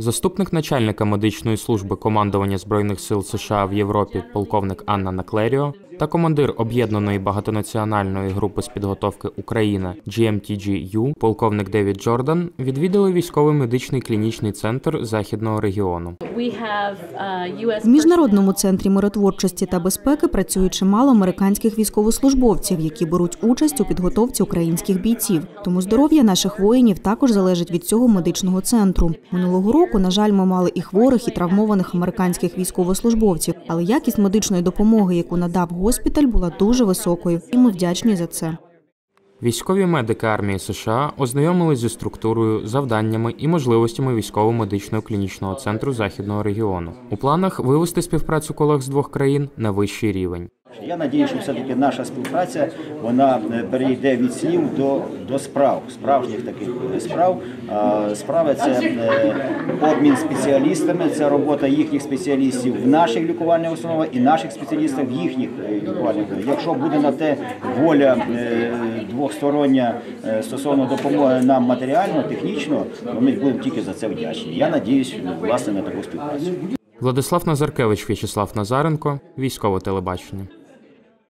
Заступник начальника медичної служби командування збройних сил США в Європі, полковник Анна Наклеріо, та командир об'єднаної багатонаціональної групи з підготовки Україна GMTGU, полковник Девід Джордан, відвідали військовий медичний клінічний центр західного регіону. В міжнародному центрі миротворчості та безпеки працює чимало американських військовослужбовців, які беруть участь у підготовці українських бійців. Тому здоров'я наших воїнів також залежить від цього медичного центру. Минулого року, на жаль, ми мали і хворих, і травмованих американських військовослужбовців, але якість медичної допомоги, яку надав госпіталь, була дуже високою, і ми вдячні за це. Військові медики армії США ознайомились зі структурою, завданнями і можливостями військово-медичного клінічного центру західного регіону. У планах вивести співпрацю колег з двох країн на вищий рівень. Я надію, що все-таки наша співпраця вона е, перейде від слів до, до справ, справжніх таких е, справ. Справи це е, обмін спеціалістами, це робота їхніх спеціалістів в наших лікувальних установах і наших спеціалістів в їхніх лікувальних. Якщо буде на те воля двостороння е, стосовно допомоги нам матеріально, технічно, то ми будемо тільки за це вдячні. Я надіюсь, власне, на таку співпрацю. Владислав Назаркевич, В'ячеслав Назаренко, військове телебачення.